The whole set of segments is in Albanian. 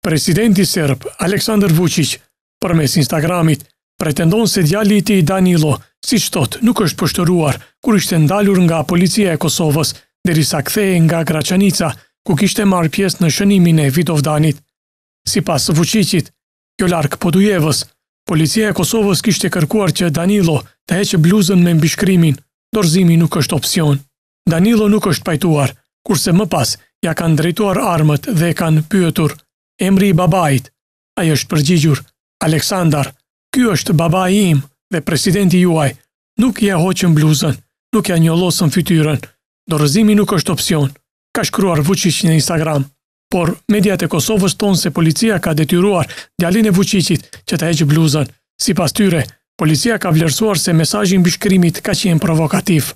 Presidenti serb Aleksandar Vuçiq përmes Instagramit pretendon se djali i tij Danilo, siç thotë, nuk është poshtëruar kur ishte ndalur nga policia e Kosovës derisa kthehej nga Graçanica, ku kishte marrë pjesë në shënimin e Vidovdanit. Sipas Vuçiqit, jo larg Podujevës, policia e Kosovës kishte kërkuar që Danilo të heqë bluzën me mbishkrimin Dorëzimi nuk është opsion. Danilo nuk është pajtuar, kurse më pas ia kanë drejtuar armët dhe e kanë pyetur, emri i babait, ai është përgjigjur, Aleksandar, ky është babai im dhe presidenti juaj, nuk ia hoqën bluzën, nuk ia njollosën fytyrën, dorëzimi nuk është opsion, ka shkruar Vuçiq në Instagram. Por, mediat e Kosovës thonë se policia ka detyruar djalin e Vuçiqit që të heqë bluzën. Sipas tyre, policia ka vlerësuar se mesazhi i mbishkrimit ka qenë provokativ.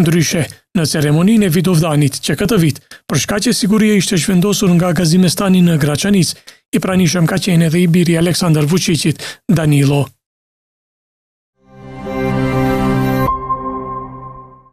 Ndryshe, në ceremoninë e Vidovdanit që këtë vit, për shkaqe sigurie ishte zhvendosur nga Gazimestani në Graçanicë, i pranishëm ka qenë edhe i biri i Aleksandar Vuçiqit, Danilo.